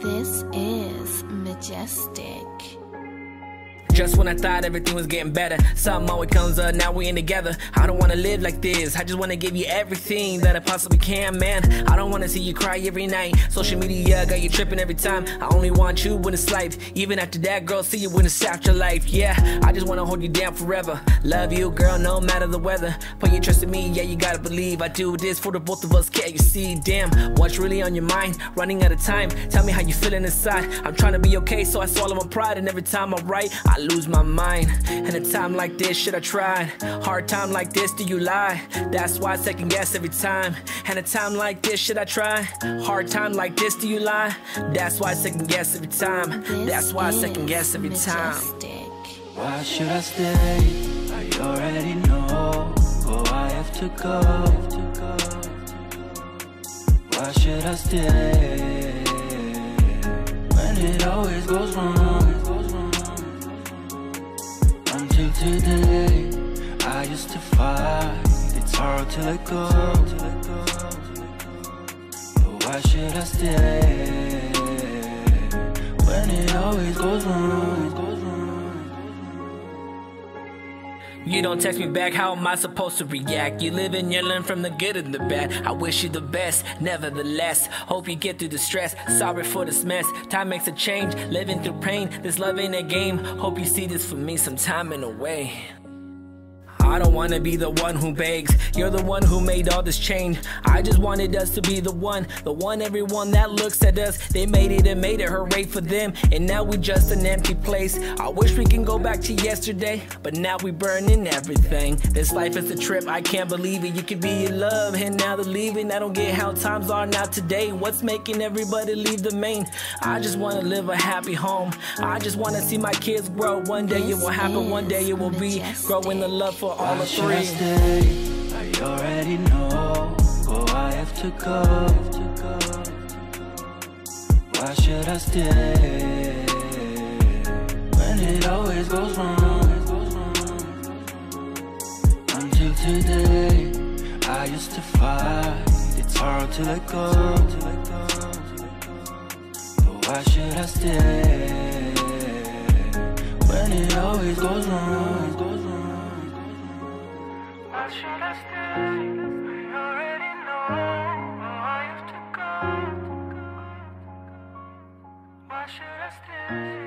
This is Magestick. Just when I thought everything was getting better, something always comes up, now we ain't together. I don't wanna live like this, I just wanna give you everything that I possibly can, man. I don't wanna see you cry every night. Social media got you tripping every time. I only want you when it's life. Even after that, girl, see you when it's after life. Yeah, I just wanna hold you down forever. Love you, girl, no matter the weather. Put your trust in me, yeah, you gotta believe. I do this for the both of us, can't you see? Damn, what's really on your mind? Running out of time, tell me how you feeling inside. I'm trying to be okay, so I swallow my pride, and every time I write, I lose my mind. And a time like this, should I try? Hard time like this, do you lie? That's why I second guess every time. And a time like this, should I try? Hard time like this, do you lie? That's why I second guess every time. That's why I second guess every time. Why should I stay? I already know. Oh, I have to go. Why should I stay? When it always goes wrong. Today, I used to fight. It's hard to let go. But why should I stay? When it always goes wrong. You don't text me back, how am I supposed to react? You live and you learn from the good and the bad. I wish you the best, nevertheless. Hope you get through the stress. Sorry for this mess. Time makes a change, living through pain. This love ain't a game. Hope you see this for me sometime in a way. I don't wanna be the one who begs. You're the one who made all this change. I just wanted us to be the one, the one everyone that looks at us. They made it and made it hooray for them. And now we just an empty place. I wish we can go back to yesterday, but now we burning everything. This life is a trip, I can't believe it. You could be in love and now they're leaving. I don't get how times are now today. What's making everybody leave the main? I just wanna live a happy home. I just wanna see my kids grow. One day it will happen, one day it will be. Growing the love for all Why of should I three. stay? I already know. Oh, I have to go. Why should I stay? When it always goes wrong. Until today, I used to fight. It's hard to let go. But why should I stay? When it always goes wrong. Why should I stay?